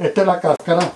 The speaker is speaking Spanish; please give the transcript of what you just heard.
Esta es la cáscara.